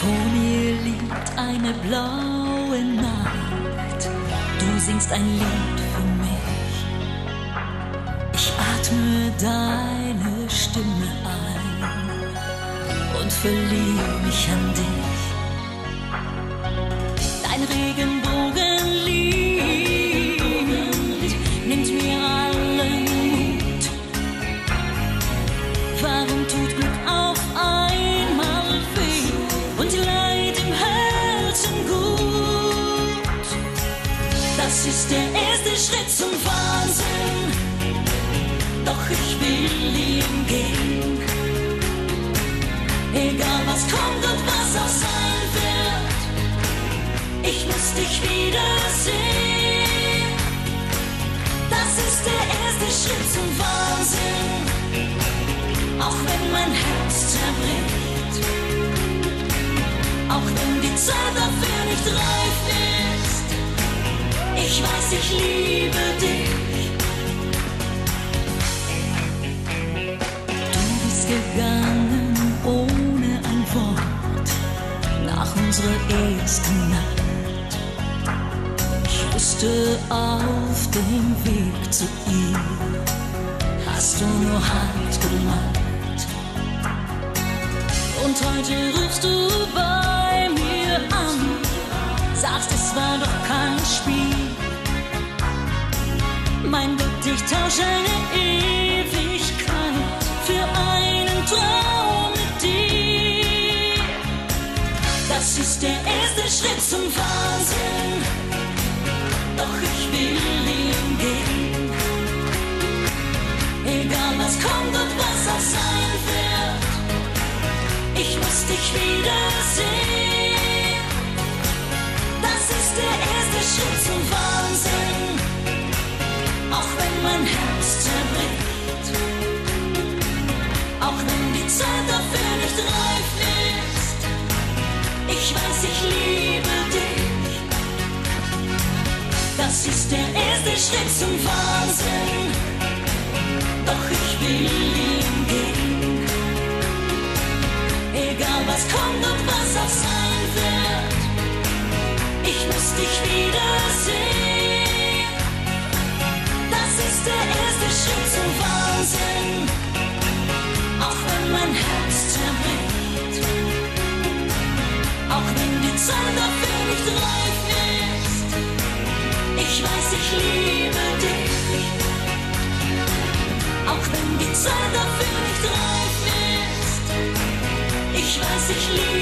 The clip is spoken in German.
Vor mir liegt eine blaue Nacht. Du singst ein Lied für mich. Ich atme deine Stimme ein und verliere mich an dich. Dein Regenbogenlied nimmt mir allen Mut. Warum tut Glück auf einmal Das ist der erste Schritt zum Wahnsinn, doch ich will ihn gehen. Egal was kommt und was auch sein wird, ich muss dich wiedersehen. Das ist der erste Schritt zum Wahnsinn, auch wenn mein Herz zerbricht, auch wenn die Zeit dafür nicht reif ist. Ich weiß, ich liebe dich. Du bist gegangen ohne ein Wort nach unserer ersten Nacht. Ich wusste auf dem Weg zu ihr, hast du nur hart gemacht. Und heute rufst du bei Mein Gott, ich tausche eine Ewigkeit für einen Traum mit dir. Das ist der erste Schritt zum Wahnsinn, doch ich will ihn gehen. Egal was kommt und was auch sein wird, ich muss dich wiedersehen. Mein Herz zerbricht. Auch wenn die Zeit dafür nicht reif ist, ich weiß, ich liebe dich. Das ist der erste Schritt zum Wahnsinn, doch ich will ihn gehen. Egal was kommt und was auch sein wird, ich muss dich wiedersehen. Nicht reif ist. Ich weiß, ich liebe dich, auch wenn die Zeit dafür nicht reif ist. Ich weiß, ich liebe dich.